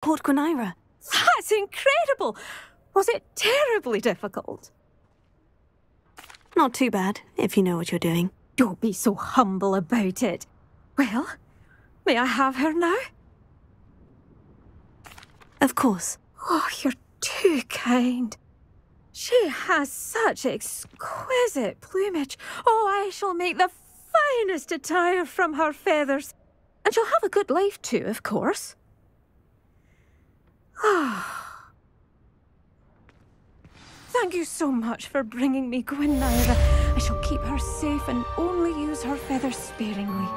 Port Gwyneira. That's incredible! Was it terribly difficult? Not too bad, if you know what you're doing. Don't be so humble about it. Well, may I have her now? Of course. Oh, you're too kind. She has such exquisite plumage. Oh, I shall make the finest attire from her feathers. And she'll have a good life too, of course. Thank you so much for bringing me Gwyneira. I shall keep her safe and only use her feathers sparingly.